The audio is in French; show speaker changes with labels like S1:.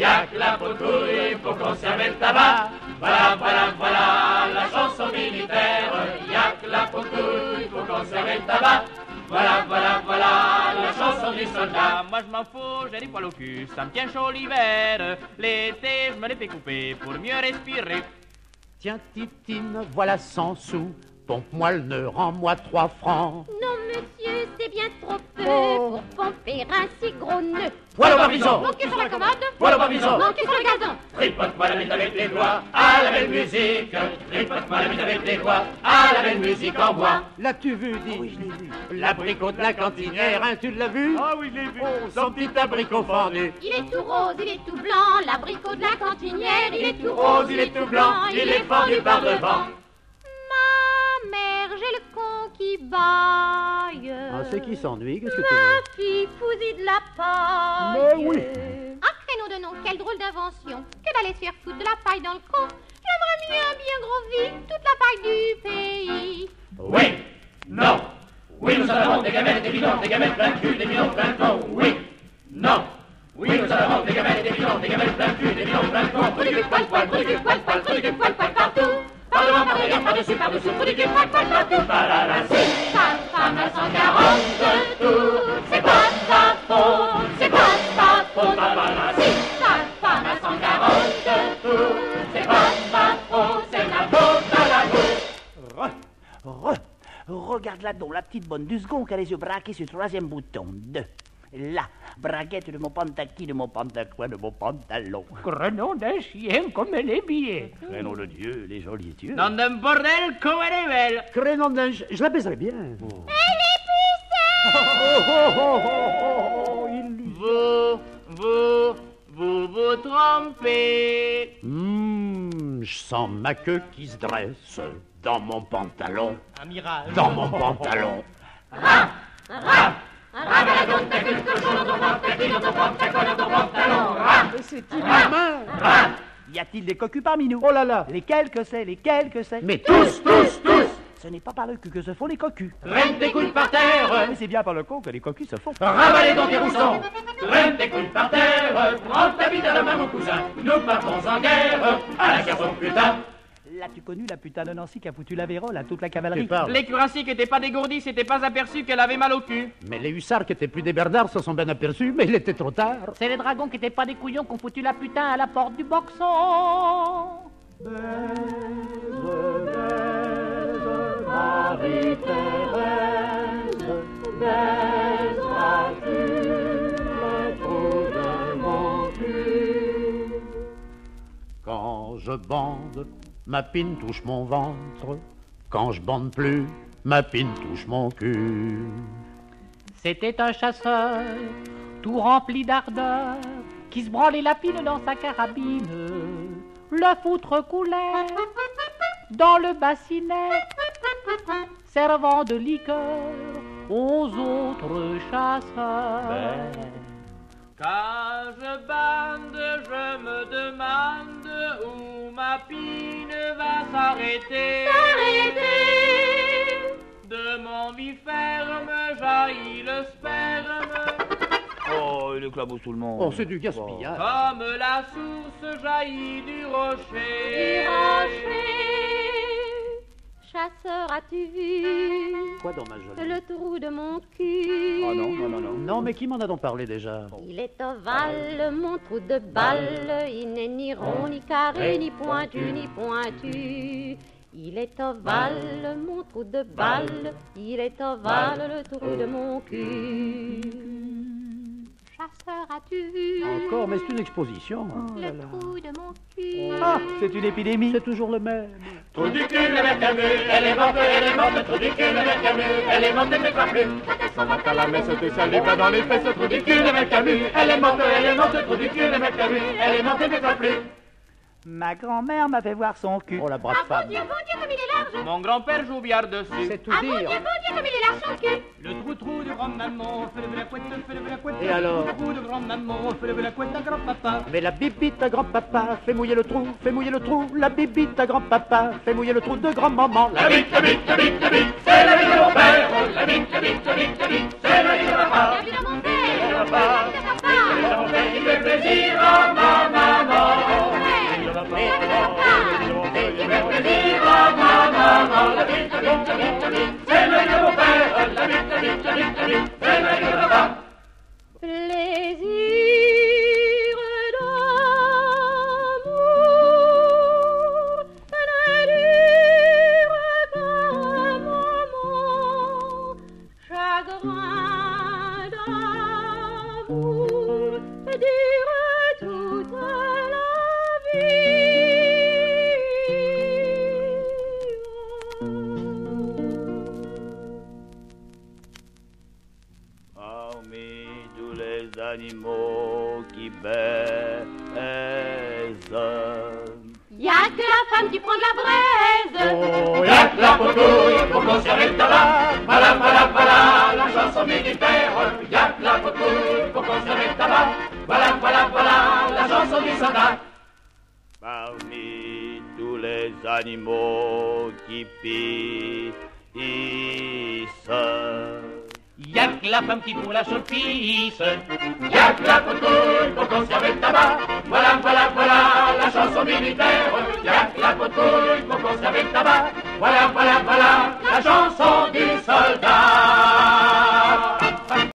S1: y'a que la potouille pour conserver le tabac. Voilà, voilà, voilà la chanson militaire. Y'a que la potouille pour conserver le tabac. Voilà, voilà, voilà la chanson du soldat.
S2: Moi je m'en fous, j'ai des poils au cul, ça me tient chaud l'hiver. L'été, je me les fais couper pour mieux respirer.
S3: Tiens, Titine, voilà 100 sous. Pompe-moi le nœud, rends-moi trois francs.
S4: Non, monsieur, c'est bien trop peu
S3: Oh.
S4: pour pomper un si gros nœud.
S1: Voilà au barbizon.
S4: Mon cul sur la commode.
S1: Voilà au barbizon.
S4: Mon cul sur le gazon.
S1: Tripote-moi la bite avec les doigts, à la belle musique. Tripote-moi la bite avec les doigts, à la belle musique en bois.
S3: L'as-tu vu, dis Oui, je l'ai vu. L'abricot de la cantinière, hein, tu l'as vu?
S5: Ah oui, je l'ai vu.
S3: Oh, son petit abricot fendu.
S4: Il est tout rose, il est tout blanc, l'abricot de la cantinière, il est tout
S1: Rose, il est tout blanc, il est fendu par devant.
S4: Qui baille.
S3: Ah, c'est qui s'ennuie Qu'est-ce que tu
S4: Ma fille fousit de la paille.
S3: Mais oui.
S4: Ah, créneau de nom, quelle drôle d'invention que d'aller se faire foutre de la paille dans le con. J'aimerais mieux un bien gros vide, toute la paille du pays.
S1: Oui, non. Oui, nous avons des gamelles, des bidons, des gamelles plein cul, des bidons plein con. Oui, non. Oui, nous avons des gamelles, des bidons, des gamelles plein cul, des bidons plein de con. Du cul, poil, poil, du poil, poil, du cul, poil, poil, partout. Par devant, par derrière, par dessus, par dessous, trou du cul, poil, poil, partout. Pararassi.
S4: Sa femme a 140 tours, c'est pas sa faute, c'est pas sa faute.
S1: Pararassi.
S4: Sa femme a 140 tours,
S1: C'est pas ma faute, c'est la faute à la gauche.
S6: Re, re. Regarde-la donc, la petite bonne du second qui a les yeux braqués sur le troisième bouton. Deux. Là, braquette de mon pantalon, de mon pantalon, de mon pantalon.
S5: Grenon d'un chien comme elle est billée.
S6: Prénom de Dieu, les jolis yeux.
S2: Nom d'un bordel, comme elle est belle.
S3: Crénon d'un... Je je la baiserais bien.
S2: Vous, vous, vous vous trompez.
S3: Hum, je sens ma queue qui se dresse dans mon pantalon.
S5: Un mirage.
S3: Dans mon pantalon. C'est inhumain
S6: Y a-t-il des cocus parmi nous
S3: Oh là là
S6: Lesquels que c'est Lesquels que c'est
S3: Mais tous, tous, tous
S6: Ce n'est pas par le cul que se font les cocus.
S1: Traîne tes couilles par terre.
S6: Mais c'est bien par le con que les cocus se font.
S1: Ravalez dans tes roussons, traîne tes couilles par terre, prends ta bite à la main mon cousin, nous partons en guerre, à la garçon putain.
S6: L'as-tu connu la putain de Nancy qui a foutu la vérole à toute la cavalerie.
S2: Les cuirassiers qui étaient pas dégourdis s'étaient pas aperçus qu'elle avait mal au cul.
S3: Mais les hussards qui étaient plus des bernards se sont bien aperçus, mais il était trop tard.
S5: C'est les dragons qui étaient pas des couillons qu'on foutu la putain à la porte du boxon.
S3: Quand je bande, ma pine touche mon ventre. Quand je bande plus, ma pine touche mon cul.
S5: C'était un chasseur, tout rempli d'ardeur, qui se branlait la pine dans sa carabine. Le foutre coulait dans le bassinet, servant de liqueur aux autres chasseurs.
S2: Quand je bande, je me demande où ma pine va s'arrêter. De mon biferme jaillit le sperme,
S6: Oh, il éclabousse tout le monde.
S3: Oh, c'est du gaspillage.
S2: comme la source jaillit du rocher.
S4: Chasseur, as-tu vu
S3: Quoi dans ma jolie
S4: le trou de mon cul
S6: Oh non, non, non, non.
S3: Non, mais qui m'en a donc parlé déjà
S4: Il est ovale, mon trou de balle. Il n'est ni rond, ni carré, ni pointu, ni pointu. Il est ovale, mon trou de balle. Il est ovale, le trou de mon cul. As-tu
S3: Encore, mais c'est une exposition.
S4: le trou de mon cul
S6: Ah, c'est une épidémie.
S3: C'est toujours le même.
S1: Trou du cul, le mec Camus, elle est morte, elle est morte, trou du cul, le mec Camus, elle est morte, elle ne croit plus. S'en va à la messe, te salue pas dans les fesses, trou du cul, le mec Camus, elle est morte, elle est morte, trou du cul, le mec Camus, elle est morte, elle ne croit plus.
S6: Ma grand-mère m'a fait voir son cul.
S3: Oh, la brave
S4: Ah mon
S3: femme.
S4: Dieu, mon Dieu, comme il est large
S2: Mon grand-père billard dessus.
S3: C'est tout
S4: Ah Dieu,
S3: dire.
S4: mon Dieu, comme il est large son cul
S2: Le trou-trou de grand-maman, fais-le la couette, fais-le la couette.
S3: Et alors
S2: Le trou de grand-maman, fais-le la couette à grand-papa.
S3: Mais la bibite à grand-papa fait mouiller le trou, fait mouiller le trou. La bibite à grand-papa fait mouiller le trou de grand-maman.
S1: La bite, la bite, la bite, la bite, c'est la vie de mon père. La bite, la bite, la bite, la bite, c'est la vie de papa.
S4: Bienvenue dans mon père
S1: Papa,
S4: Bienvenue dans papa
S1: mon père qui fait plaisir à maman.
S2: Animaux qui baisent,
S4: Y a que la femme qui prend de la braise.
S1: Oh, y'a que la potouille pour conserver le tabac. Voilà, voilà, voilà, la chanson militaire. Y'a que la potouille pour conserver le tabac. Voilà, voilà, voilà, la chanson du soldat.
S2: parmi tous les animaux qui pissent.
S7: Y'a que la femme qui fout la sulpice.
S1: Y'a que la potouille pour conserver le tabac. Voilà, voilà, voilà, la chanson militaire. Y'a que la potouille pour conserver le tabac. Voilà, voilà, voilà, la chanson